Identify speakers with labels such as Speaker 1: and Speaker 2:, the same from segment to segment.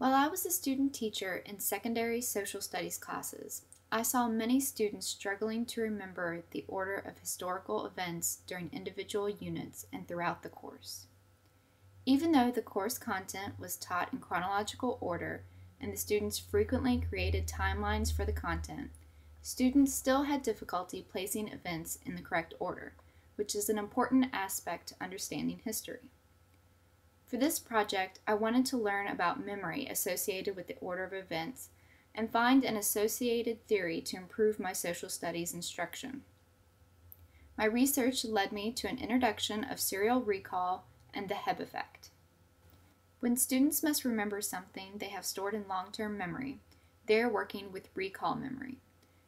Speaker 1: While I was a student teacher in secondary social studies classes, I saw many students struggling to remember the order of historical events during individual units and throughout the course. Even though the course content was taught in chronological order and the students frequently created timelines for the content, students still had difficulty placing events in the correct order, which is an important aspect to understanding history. For this project, I wanted to learn about memory associated with the order of events and find an associated theory to improve my social studies instruction. My research led me to an introduction of serial recall and the Hebb effect. When students must remember something they have stored in long term memory, they are working with recall memory.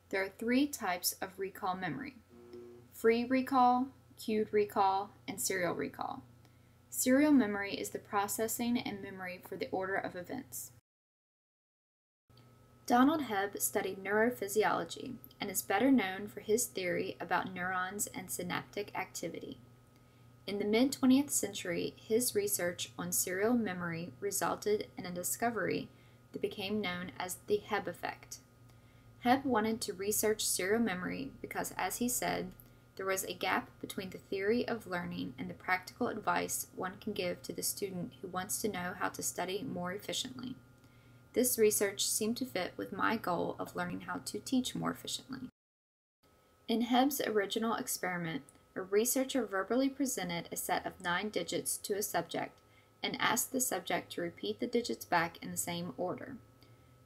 Speaker 1: There are three types of recall memory free recall, cued recall, and serial recall. Serial memory is the processing and memory for the order of events. Donald Hebb studied neurophysiology and is better known for his theory about neurons and synaptic activity. In the mid 20th century, his research on serial memory resulted in a discovery that became known as the Hebb effect. Hebb wanted to research serial memory because, as he said, there was a gap between the theory of learning and the practical advice one can give to the student who wants to know how to study more efficiently. This research seemed to fit with my goal of learning how to teach more efficiently. In Hebb's original experiment, a researcher verbally presented a set of nine digits to a subject and asked the subject to repeat the digits back in the same order.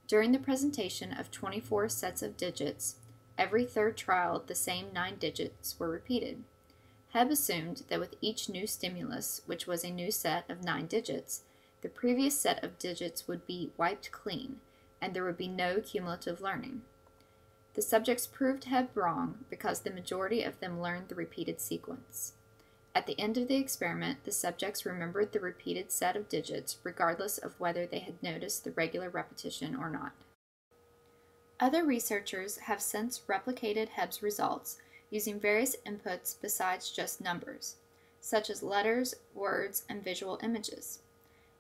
Speaker 1: During the presentation of 24 sets of digits, every third trial the same nine digits were repeated. Hebb assumed that with each new stimulus, which was a new set of nine digits, the previous set of digits would be wiped clean, and there would be no cumulative learning. The subjects proved Hebb wrong because the majority of them learned the repeated sequence. At the end of the experiment, the subjects remembered the repeated set of digits regardless of whether they had noticed the regular repetition or not. Other researchers have since replicated Hebb's results using various inputs besides just numbers, such as letters, words, and visual images.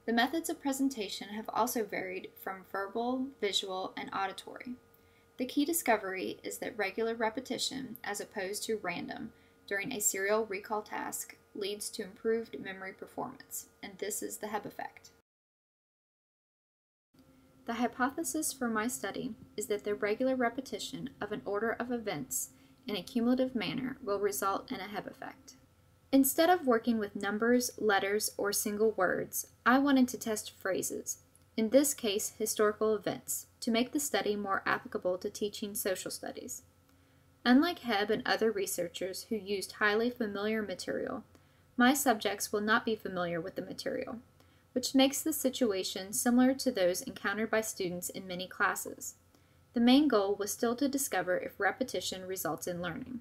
Speaker 1: The methods of presentation have also varied from verbal, visual, and auditory. The key discovery is that regular repetition, as opposed to random, during a serial recall task leads to improved memory performance, and this is the Hebb effect. The hypothesis for my study is that the regular repetition of an order of events in a cumulative manner will result in a Hebb effect. Instead of working with numbers, letters, or single words, I wanted to test phrases, in this case historical events, to make the study more applicable to teaching social studies. Unlike Hebb and other researchers who used highly familiar material, my subjects will not be familiar with the material, which makes the situation similar to those encountered by students in many classes. The main goal was still to discover if repetition results in learning.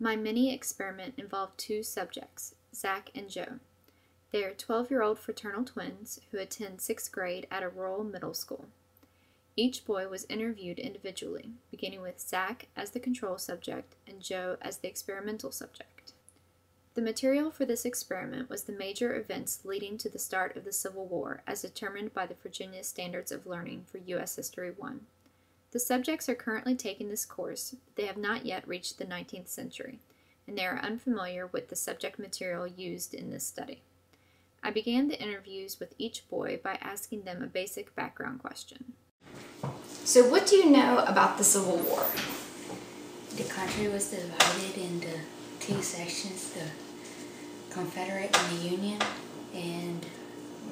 Speaker 1: My mini experiment involved two subjects, Zach and Joe. They are 12 year old fraternal twins who attend sixth grade at a rural middle school. Each boy was interviewed individually, beginning with Zach as the control subject and Joe as the experimental subject. The material for this experiment was the major events leading to the start of the Civil War as determined by the Virginia Standards of Learning for U.S. History 1. The subjects are currently taking this course, but they have not yet reached the 19th century, and they are unfamiliar with the subject material used in this study. I began the interviews with each boy by asking them a basic background question.
Speaker 2: So, what do you know about the Civil War?
Speaker 3: The country was divided into two sections the Confederate and the Union, and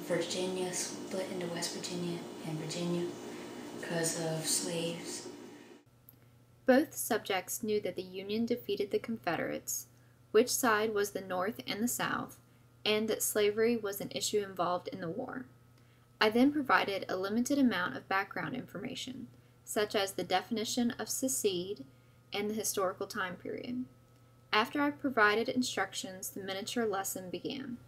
Speaker 3: Virginia split into West Virginia and Virginia because of slaves.
Speaker 1: Both subjects knew that the Union defeated the Confederates, which side was the North and the South, and that slavery was an issue involved in the war. I then provided a limited amount of background information, such as the definition of secede and the historical time period. After I provided instructions, the miniature lesson began.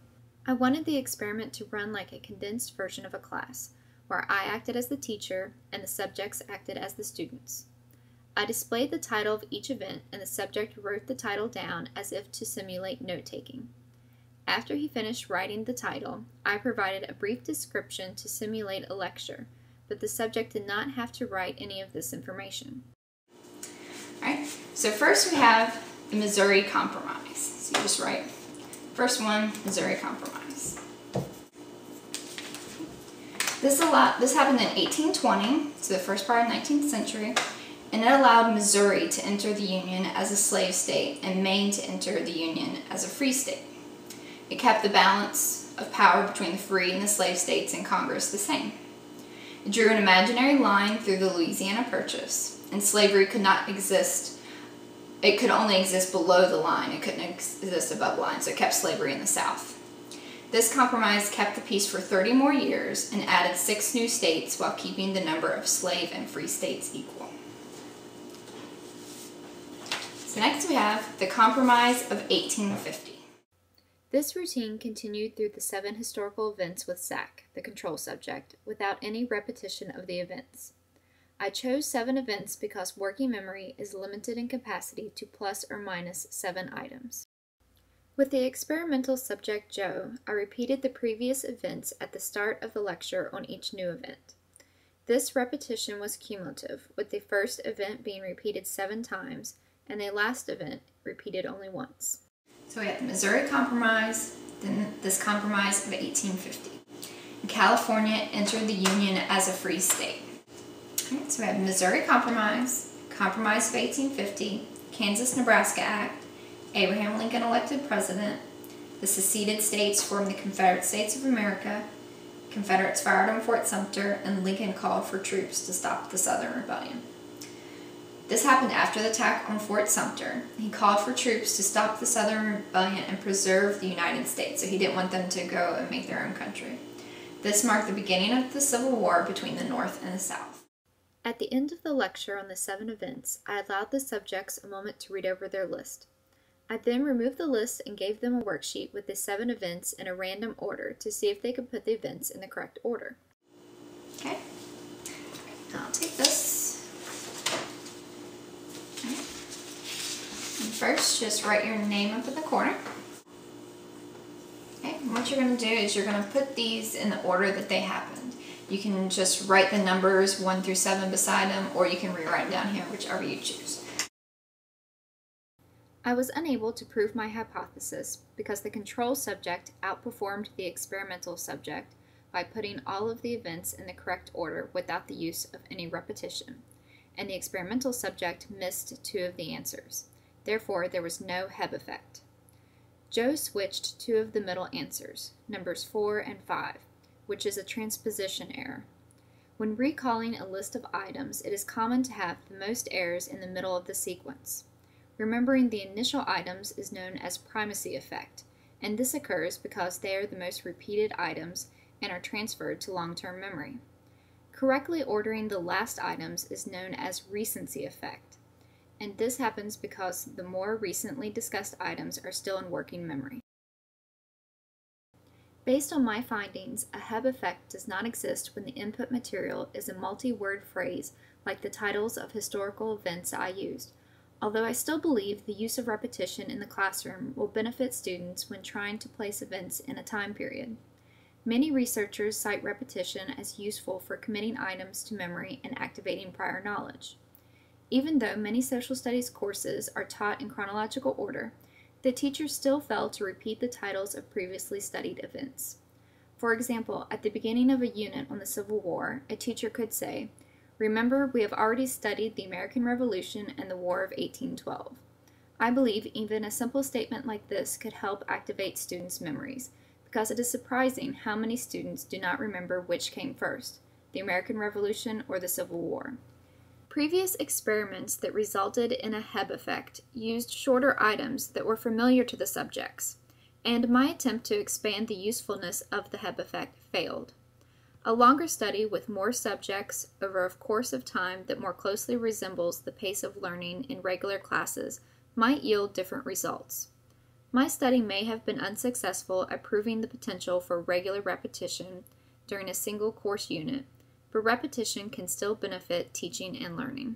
Speaker 1: I wanted the experiment to run like a condensed version of a class, where I acted as the teacher and the subjects acted as the students. I displayed the title of each event and the subject wrote the title down as if to simulate note taking. After he finished writing the title, I provided a brief description to simulate a lecture, but the subject did not have to write any of this information.
Speaker 2: All right, so first we have the Missouri Compromise. So you just write, first one, Missouri Compromise. This, allowed, this happened in 1820, so the first part of the 19th century, and it allowed Missouri to enter the Union as a slave state and Maine to enter the Union as a free state. It kept the balance of power between the free and the slave states in Congress the same. It drew an imaginary line through the Louisiana Purchase, and slavery could not exist. It could only exist below the line. It couldn't exist above the line, so it kept slavery in the South. This compromise kept the peace for 30 more years and added six new states while keeping the number of slave and free states equal. So next we have the Compromise of 1850.
Speaker 1: This routine continued through the seven historical events with Zach, the control subject, without any repetition of the events. I chose seven events because working memory is limited in capacity to plus or minus seven items. With the experimental subject Joe, I repeated the previous events at the start of the lecture on each new event. This repetition was cumulative, with the first event being repeated seven times and the last event repeated only once.
Speaker 2: So we have the Missouri Compromise, then this Compromise of 1850. California entered the Union as a free state. Right, so we have Missouri Compromise, Compromise of 1850, Kansas-Nebraska Act, Abraham Lincoln elected president, the seceded states formed the Confederate States of America, Confederates fired on Fort Sumter, and Lincoln called for troops to stop the Southern Rebellion. This happened after the attack on Fort Sumter. He called for troops to stop the Southern Rebellion and preserve the United States, so he didn't want them to go and make their own country. This marked the beginning of the Civil War between the North and the South.
Speaker 1: At the end of the lecture on the seven events, I allowed the subjects a moment to read over their list. I then removed the list and gave them a worksheet with the seven events in a random order to see if they could put the events in the correct order.
Speaker 2: Okay. I'll take this. First, just write your name up in the corner. Okay, and what you're going to do is you're going to put these in the order that they happened. You can just write the numbers 1 through 7 beside them, or you can rewrite them down here, whichever you choose.
Speaker 1: I was unable to prove my hypothesis because the control subject outperformed the experimental subject by putting all of the events in the correct order without the use of any repetition, and the experimental subject missed two of the answers. Therefore, there was no Hebb effect. Joe switched two of the middle answers, numbers 4 and 5, which is a transposition error. When recalling a list of items, it is common to have the most errors in the middle of the sequence. Remembering the initial items is known as primacy effect, and this occurs because they are the most repeated items and are transferred to long-term memory. Correctly ordering the last items is known as recency effect and this happens because the more recently discussed items are still in working memory. Based on my findings, a Hebb effect does not exist when the input material is a multi-word phrase like the titles of historical events I used, although I still believe the use of repetition in the classroom will benefit students when trying to place events in a time period. Many researchers cite repetition as useful for committing items to memory and activating prior knowledge. Even though many social studies courses are taught in chronological order, the teachers still fail to repeat the titles of previously studied events. For example, at the beginning of a unit on the Civil War, a teacher could say, Remember, we have already studied the American Revolution and the War of 1812. I believe even a simple statement like this could help activate students' memories, because it is surprising how many students do not remember which came first, the American Revolution or the Civil War. Previous experiments that resulted in a Hebb effect used shorter items that were familiar to the subjects, and my attempt to expand the usefulness of the Hebb effect failed. A longer study with more subjects over a course of time that more closely resembles the pace of learning in regular classes might yield different results. My study may have been unsuccessful at proving the potential for regular repetition during a single course unit, but repetition can still benefit teaching and learning.